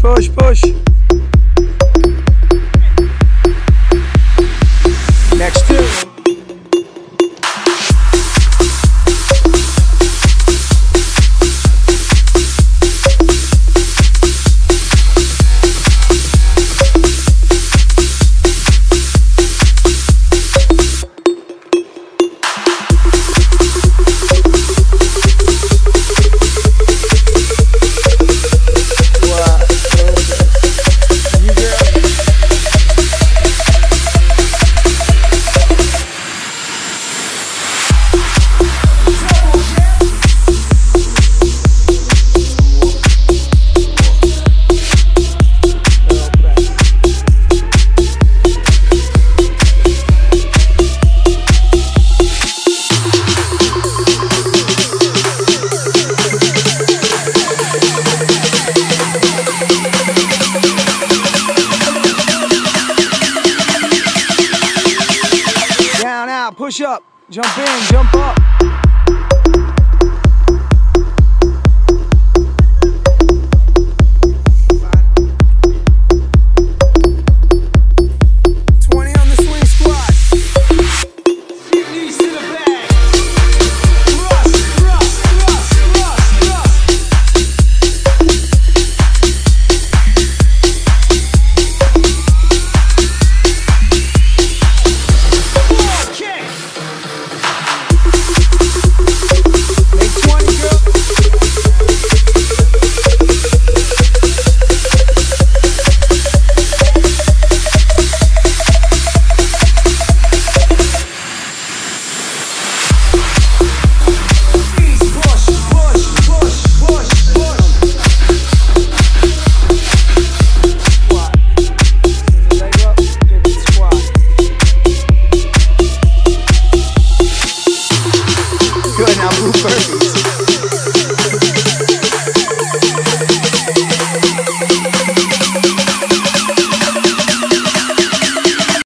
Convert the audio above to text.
push, push. Push up, jump in, jump up.